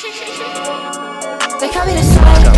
They call me the swag.